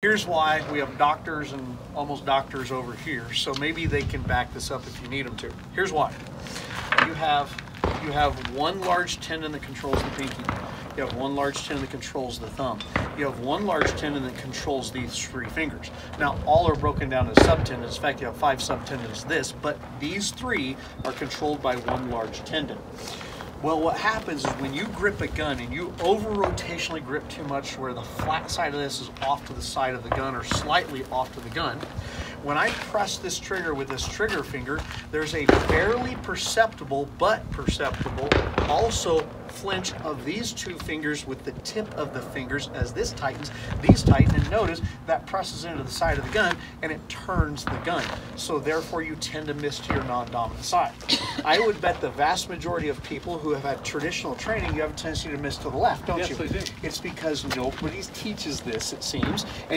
Here's why we have doctors and almost doctors over here, so maybe they can back this up if you need them to. Here's why. You have you have one large tendon that controls the pinky. You have one large tendon that controls the thumb. You have one large tendon that controls these three fingers. Now, all are broken down as subtendons. In fact, you have five subtendons this, but these three are controlled by one large tendon. Well, what happens is when you grip a gun and you over rotationally grip too much where the flat side of this is off to the side of the gun or slightly off to the gun, when I press this trigger with this trigger finger, there's a barely perceptible but perceptible also flinch of these two fingers with the tip of the fingers as this tightens, these tighten, and notice that presses into the side of the gun and it turns the gun. So therefore you tend to miss to your non-dominant side. I would bet the vast majority of people who have had traditional training, you have a tendency to miss to the left, don't Yes, you? I do. It's because nobody teaches this, it seems, and